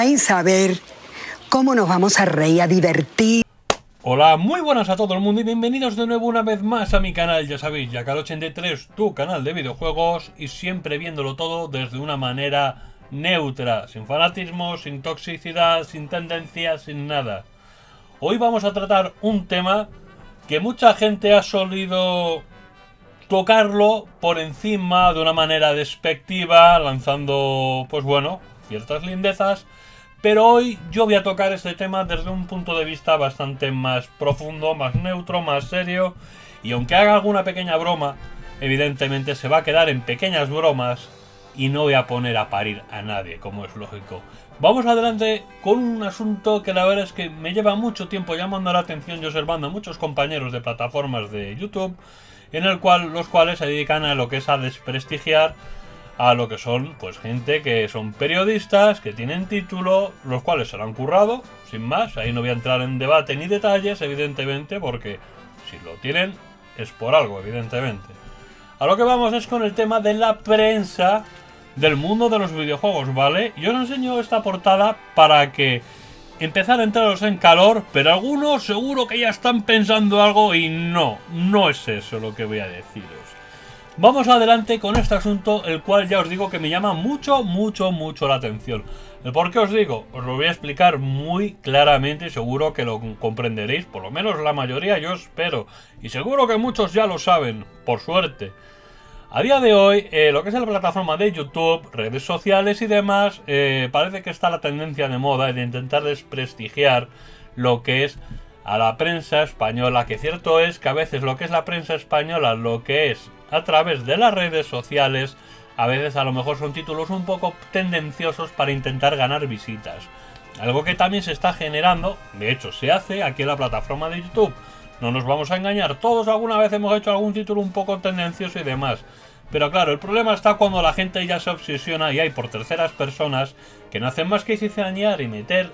vais a ver cómo nos vamos a reír, a divertir. Hola, muy buenas a todo el mundo y bienvenidos de nuevo una vez más a mi canal, ya sabéis, Yacal83, tu canal de videojuegos y siempre viéndolo todo desde una manera neutra, sin fanatismo, sin toxicidad, sin tendencias, sin nada. Hoy vamos a tratar un tema que mucha gente ha solido tocarlo por encima de una manera despectiva, lanzando, pues bueno, ciertas lindezas, pero hoy yo voy a tocar este tema desde un punto de vista bastante más profundo, más neutro, más serio, y aunque haga alguna pequeña broma, evidentemente se va a quedar en pequeñas bromas y no voy a poner a parir a nadie, como es lógico. Vamos adelante con un asunto que la verdad es que me lleva mucho tiempo llamando la atención y observando a muchos compañeros de plataformas de YouTube, en el cual los cuales se dedican a lo que es a desprestigiar a lo que son pues gente que son periodistas, que tienen título, los cuales se lo han currado, sin más, ahí no voy a entrar en debate ni detalles, evidentemente, porque si lo tienen es por algo, evidentemente. A lo que vamos es con el tema de la prensa del mundo de los videojuegos, ¿vale? Yo os enseño esta portada para que empezar a entraros en calor, pero algunos seguro que ya están pensando algo y no, no es eso lo que voy a deciros. Vamos adelante con este asunto, el cual ya os digo que me llama mucho, mucho, mucho la atención. ¿El por qué os digo? Os lo voy a explicar muy claramente seguro que lo comprenderéis, por lo menos la mayoría yo espero. Y seguro que muchos ya lo saben, por suerte. A día de hoy, eh, lo que es la plataforma de YouTube, redes sociales y demás, eh, parece que está la tendencia de moda de intentar desprestigiar lo que es a la prensa española, que cierto es que a veces lo que es la prensa española, lo que es a través de las redes sociales, a veces a lo mejor son títulos un poco tendenciosos para intentar ganar visitas. Algo que también se está generando, de hecho se hace aquí en la plataforma de YouTube. No nos vamos a engañar, todos alguna vez hemos hecho algún título un poco tendencioso y demás. Pero claro, el problema está cuando la gente ya se obsesiona y hay por terceras personas que no hacen más que cizañar y meter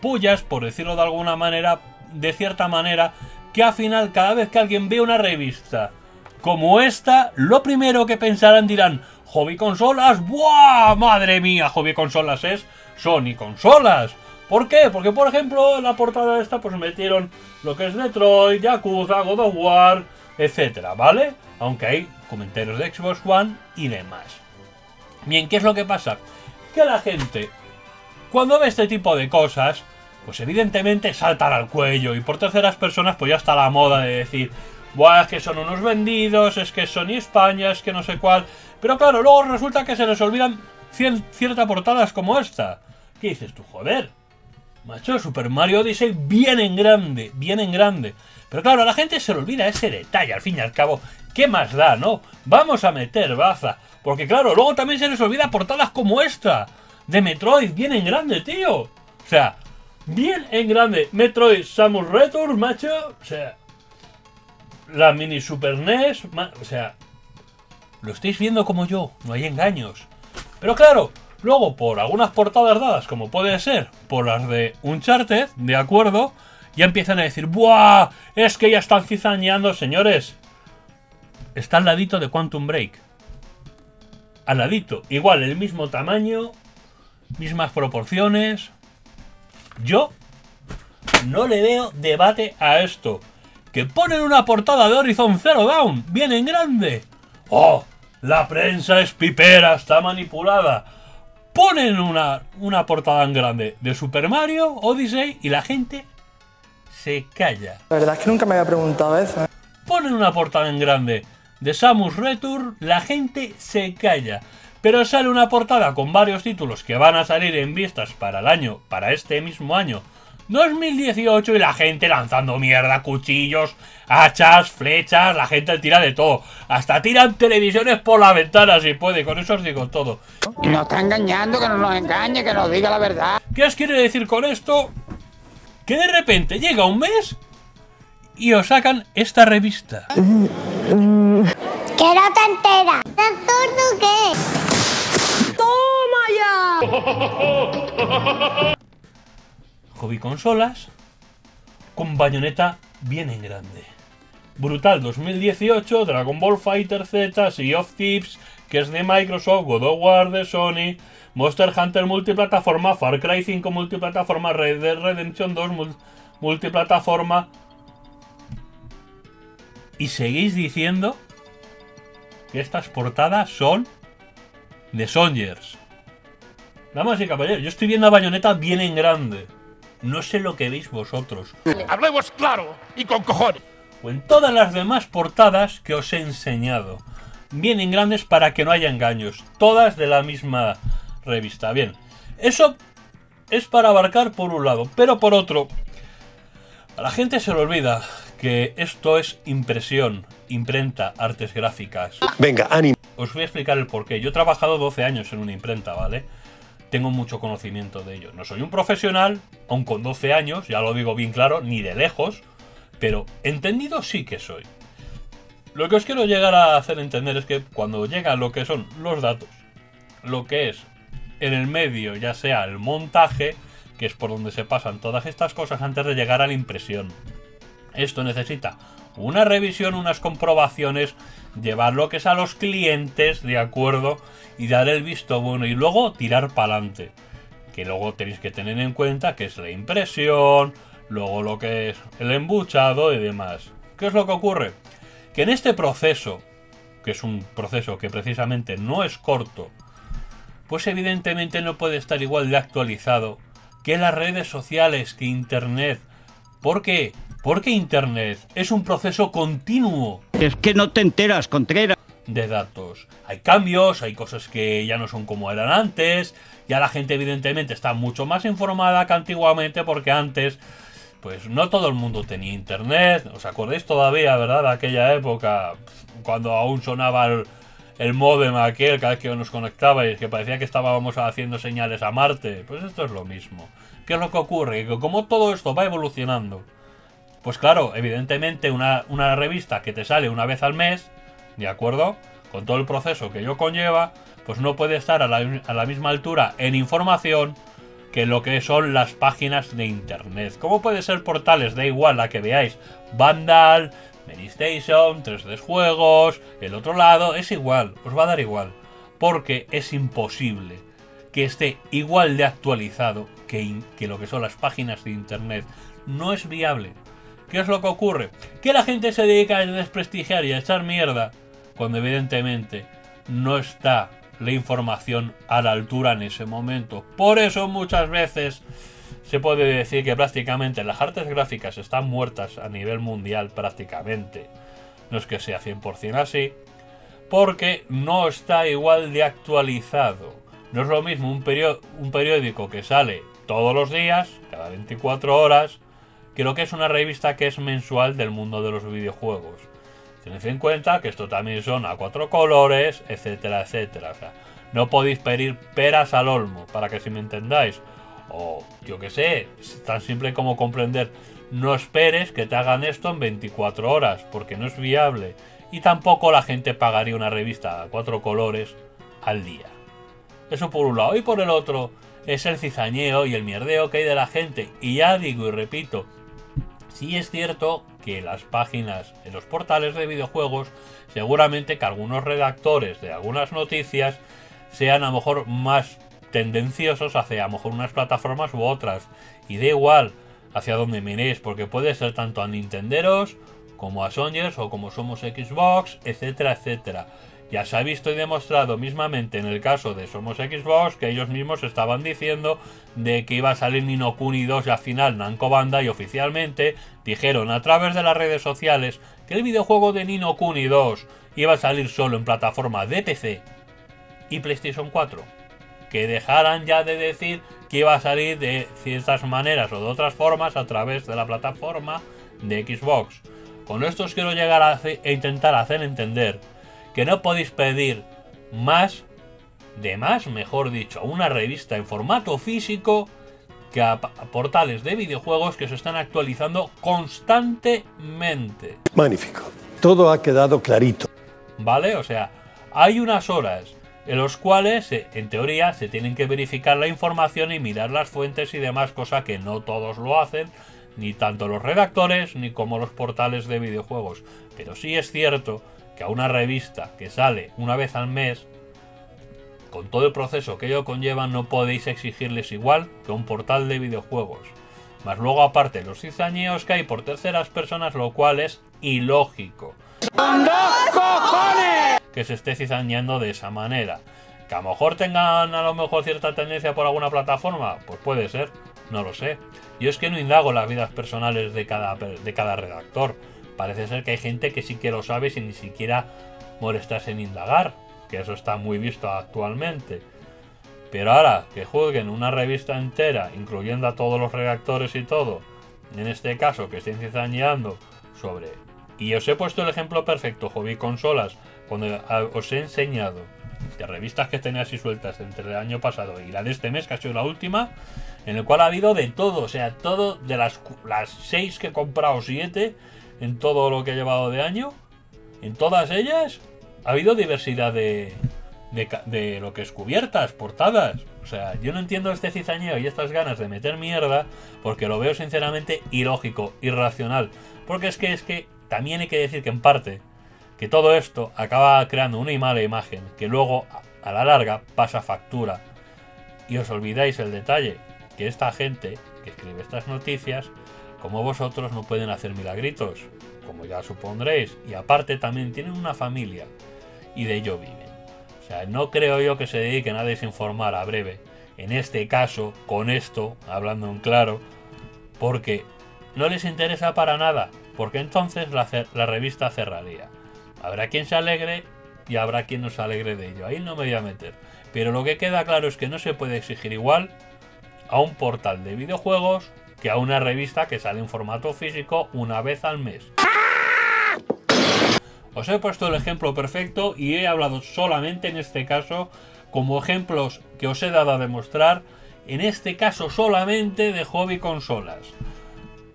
pullas, por decirlo de alguna manera, de cierta manera, que al final cada vez que alguien ve una revista como esta, lo primero que pensarán dirán, hobby consolas, ¡buah! Madre mía, hobby consolas es Sony consolas. ¿Por qué? Porque, por ejemplo, en la portada esta, pues metieron lo que es Detroit, Yakuza, God of War, etcétera, ¿vale? Aunque hay comentarios de Xbox One y demás. Bien, ¿qué es lo que pasa? Que la gente, cuando ve este tipo de cosas, pues evidentemente saltan al cuello y por terceras personas, pues ya está la moda de decir, Buah, es que son unos vendidos, es que Sony España, es que no sé cuál. Pero claro, luego resulta que se les olvidan ciertas portadas como esta. ¿Qué dices tú? Joder, Macho, Super Mario Odyssey bien en grande, bien en grande. Pero claro, a la gente se le olvida ese detalle, al fin y al cabo. ¿Qué más da, no? Vamos a meter baza. Porque claro, luego también se les olvida portadas como esta. De Metroid, bien en grande, tío. O sea, bien en grande. Metroid Samus Return, macho. O sea, la mini Super NES. O sea, lo estáis viendo como yo, no hay engaños. Pero claro, Luego, por algunas portadas dadas, como puede ser por las de Uncharted, de acuerdo, ya empiezan a decir, ¡buah! Es que ya están cizañando, señores. Está al ladito de Quantum Break. Al ladito. Igual, el mismo tamaño, mismas proporciones. Yo no le veo debate a esto. Que ponen una portada de Horizon Zero Dawn, bien en grande. ¡Oh! La prensa es pipera, está manipulada ponen una, una portada en grande de Super Mario Odyssey y la gente se calla. La verdad es que nunca me había preguntado eso. ¿eh? Ponen una portada en grande de Samus Return, la gente se calla. Pero sale una portada con varios títulos que van a salir en vistas para el año, para este mismo año, 2018 y la gente lanzando mierda, cuchillos, hachas, flechas, la gente tira de todo. Hasta tiran televisiones por la ventana si puede, con eso os digo todo. Nos está engañando, que no nos engañe, que nos diga la verdad. ¿Qué os quiere decir con esto? Que de repente llega un mes y os sacan esta revista. Que no te enteras. ¿Estás sordo qué? ¡Toma ya! Hobby consolas con bayoneta bien en grande. Brutal 2018, Dragon Ball Fighter Z, Sea of Thieves, que es de Microsoft, God of War de Sony, Monster Hunter multiplataforma, Far Cry 5 multiplataforma, Red Dead Redemption 2 mul- multiplataforma. Y seguís diciendo que estas portadas son de Songers. Damas y caballeros, yo estoy viendo a Bayonetta bien en grande. No sé lo que veis vosotros. Hablemos claro y con cojones. O en todas las demás portadas que os he enseñado. Bien en grandes para que no haya engaños. Todas de la misma revista. Bien. Eso es para abarcar por un lado. Pero por otro, a la gente se le olvida que esto es impresión, imprenta, artes gráficas. Venga, ánimo. Os voy a explicar el porqué. Yo he trabajado 12 años en una imprenta, ¿vale? Tengo mucho conocimiento de ello. No soy un profesional, aun con 12 años, ya lo digo bien claro, ni de lejos, pero entendido sí que soy. Lo que os quiero llegar a hacer entender es que cuando llega lo que son los datos, lo que es en el medio, ya sea el montaje, que es por donde se pasan todas estas cosas antes de llegar a la impresión. Esto necesita una revisión, unas comprobaciones, llevar lo que es a los clientes, ¿de acuerdo? Y dar el visto bueno y luego tirar para adelante. Que luego tenéis que tener en cuenta que es la impresión, luego lo que es el embuchado y demás. ¿Qué es lo que ocurre? Que en este proceso, que es un proceso que precisamente no es corto, pues evidentemente no puede estar igual de actualizado que las redes sociales, que Internet. ¿Por qué? Porque Internet es un proceso continuo Es que no te enteras, Contreras. de datos. Hay cambios, hay cosas que ya no son como eran antes, ya la gente evidentemente está mucho más informada que antiguamente porque antes pues no todo el mundo tenía internet. ¿Os acordáis todavía, verdad, de aquella época cuando aún sonaba el, el modem aquel cada vez que nos conectabais que parecía que estábamos haciendo señales a Marte? Pues esto es lo mismo. ¿Qué es lo que ocurre? Que como todo esto va evolucionando, pues claro, evidentemente una, una revista que te sale una vez al mes, ¿de acuerdo? Con todo el proceso que ello conlleva, pues no puede estar a la, a la misma altura en información que lo que son las páginas de internet. ¿Cómo puede ser portales? Da igual la que veáis. Vandal, Station, 3D Juegos, el otro lado, es igual, os va a dar igual. Porque es imposible que esté igual de actualizado que, que lo que son las páginas de internet. No es viable. ¿Qué es lo que ocurre? Que la gente se dedica a desprestigiar y a echar mierda cuando evidentemente no está la información a la altura en ese momento. Por eso muchas veces se puede decir que prácticamente las artes gráficas están muertas a nivel mundial prácticamente. No es que sea 100% así, porque no está igual de actualizado. No es lo mismo un, periódico que sale todos los días, cada 24 horas, lo que es una revista que es mensual del mundo de los videojuegos. Tened en cuenta que esto también son a cuatro colores, etcétera, etcétera. O sea, no podéis pedir peras al olmo, para que si me entendáis. O yo que sé, es tan simple como comprender, no esperes que te hagan esto en 24 horas, porque no es viable. Y tampoco la gente pagaría una revista a cuatro colores al día. Eso por un lado. Y por el otro es el cizañeo y el mierdeo que hay de la gente. Y ya digo y repito, sí es cierto que las páginas en los portales de videojuegos, seguramente que algunos redactores de algunas noticias sean a lo mejor más tendenciosos hacia a lo mejor unas plataformas u otras. Y da igual hacia dónde miréis, porque puede ser tanto a Nintenderos como a Sonyers o como somos Xbox, etcétera, etcétera. Ya se ha visto y demostrado mismamente en el caso de Somos Xbox que ellos mismos estaban diciendo de que iba a salir Nino Kuni 2 y al final Namco Bandai oficialmente dijeron a través de las redes sociales que el videojuego de Nino Kuni 2 iba a salir solo en plataforma de PC y PlayStation 4. Que dejaran ya de decir que iba a salir de ciertas maneras o de otras formas a través de la plataforma de Xbox. Con esto os quiero llegar a, hace- a intentar hacer entender que no podéis pedir más, de más, mejor dicho, a una revista en formato físico que a, portales de videojuegos que se están actualizando constantemente. Magnífico. Todo ha quedado clarito. ¿Vale? O sea, hay unas horas en los cuales, eh, en teoría, se tienen que verificar la información y mirar las fuentes y demás, cosa que no todos lo hacen, ni tanto los redactores ni como los portales de videojuegos. Pero sí es cierto que a una revista que sale una vez al mes, con todo el proceso que ello conlleva, no podéis exigirles igual que un portal de videojuegos. Más luego aparte los cizañeos que hay por terceras personas, lo cual es ilógico. Que se esté cizañando de esa manera. Que a lo mejor tengan a lo mejor cierta tendencia por alguna plataforma, pues puede ser, no lo sé. Yo es que no indago las vidas personales de cada, de cada redactor. Parece ser que hay gente que sí que lo sabe sin ni siquiera molestarse en indagar, que eso está muy visto actualmente. Pero ahora que jueguen una revista entera, incluyendo a todos los redactores y todo, en este caso que estén cizañeando sobre... Y os he puesto el ejemplo perfecto, hobby consolas, cuando os he enseñado de revistas que tenía así sueltas entre el año pasado y la de este mes, que ha sido la última, en el cual ha habido de todo, o sea, todo de las, las seis que he comprado, siete, en todo lo que he llevado de año, en todas ellas ha habido diversidad de, de, de, lo que es cubiertas, portadas. O sea, yo no entiendo este cizañeo y estas ganas de meter mierda porque lo veo sinceramente ilógico, irracional. Porque es que es que también hay que decir que en parte que todo esto acaba creando una mala imagen que luego a la larga pasa factura. Y os olvidáis el detalle, que esta gente que escribe estas noticias, como vosotros, no pueden hacer milagritos, como ya supondréis, y aparte también tienen una familia y de ello viven. O sea, no creo yo que se dediquen a desinformar a breve. En este caso, con esto, hablando en claro, porque no les interesa para nada, porque entonces la, la revista cerraría. Habrá quien se alegre y habrá quien no se alegre de ello. Ahí no me voy a meter. Pero lo que queda claro es que no se puede exigir igual a un portal de videojuegos que a una revista que sale en formato físico una vez al mes. Os he puesto el ejemplo perfecto y he hablado solamente en este caso como ejemplos que os he dado a demostrar, en este caso solamente de hobby consolas.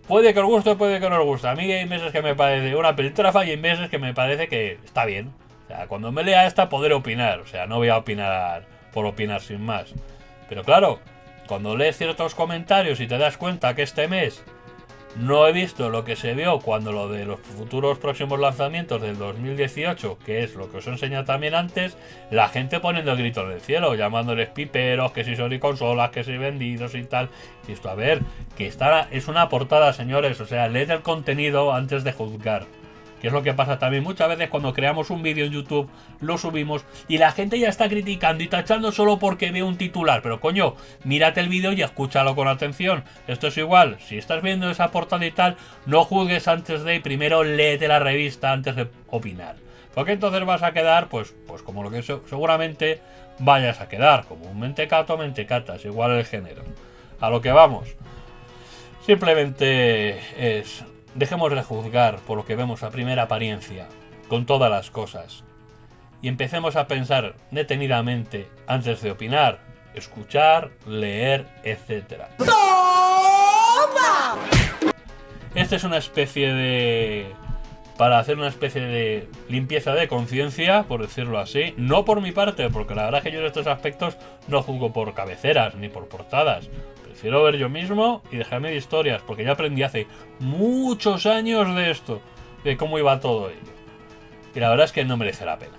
Puede que os guste, puede que no os guste. A mí hay meses que me parece una peltrafa y hay meses que me parece que está bien. O sea, cuando me lea esta podré opinar. O sea, no voy a opinar por opinar sin más. Pero claro, cuando lees ciertos comentarios y te das cuenta que este mes no he visto lo que se vio cuando lo de los futuros próximos lanzamientos del 2018, que es lo que os he enseñado también antes, la gente poniendo el grito en el cielo, llamándoles piperos, que si son y consolas, que si vendidos y tal. Y esto, a ver, que está, es una portada, señores, o sea, leed el contenido antes de juzgar. Que es lo que pasa también muchas veces cuando creamos un vídeo en YouTube, lo subimos y la gente ya está criticando y tachando solo porque ve un titular. Pero coño, mírate el vídeo y escúchalo con atención. Esto es igual, si estás viendo esa portada y tal, no juzgues antes de, primero léete la revista antes de opinar. Porque entonces vas a quedar, pues, pues como lo que seguramente vayas a quedar, como un mentecato mentecatas, igual el género. A lo que vamos. Simplemente es Dejemos de juzgar por lo que vemos a primera apariencia, con todas las cosas, y empecemos a pensar detenidamente antes de opinar, escuchar, leer, etc. ¡Toma! Esta es una especie de... para hacer una especie de limpieza de conciencia, por decirlo así, no por mi parte, porque la verdad es que yo en estos aspectos no juzgo por cabeceras ni por portadas, Prefiero ver yo mismo y dejarme de historias, porque ya aprendí hace muchos años de esto, de cómo iba todo ello. Y la verdad es que no merece la pena.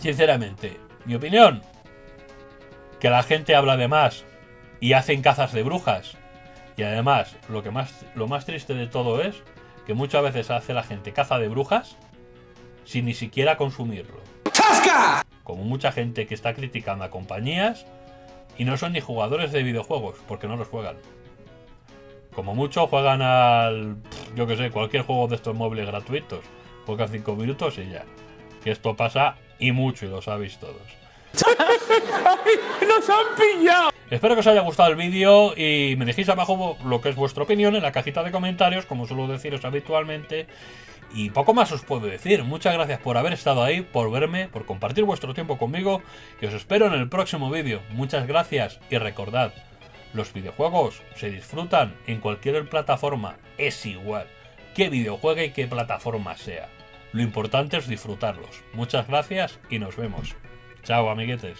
Sinceramente, mi opinión, que la gente habla de más y hacen cazas de brujas. Y además, lo, que más, lo más triste de todo es que muchas veces hace la gente caza de brujas sin ni siquiera consumirlo. Como mucha gente que está criticando a compañías y no son ni jugadores de videojuegos, porque no los juegan. Como mucho juegan al, yo que sé, cualquier juego de estos móviles gratuitos. Juegan 5 minutos y ya. Que esto pasa y mucho y lo sabéis todos. ¡Nos han pillado! Espero que os haya gustado el vídeo y me dejéis abajo lo que es vuestra opinión en la cajita de comentarios, como suelo deciros habitualmente. Y poco más os puedo decir. Muchas gracias por haber estado ahí, por verme, por compartir vuestro tiempo conmigo y os espero en el próximo vídeo. Muchas gracias y recordad, los videojuegos se disfrutan en cualquier plataforma. Es igual qué videojuego y qué plataforma sea. Lo importante es disfrutarlos. Muchas gracias y nos vemos. Chao, amiguetes.